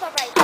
Papa right